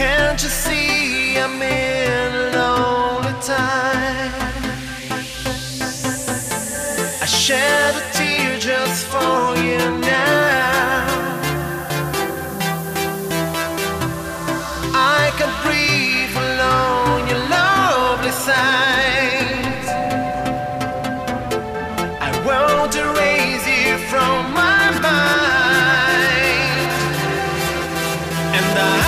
Can't you see I'm in a lonely time? I shed a tear just for you now. I can breathe alone your lovely sight. I won't erase you from my mind, and I.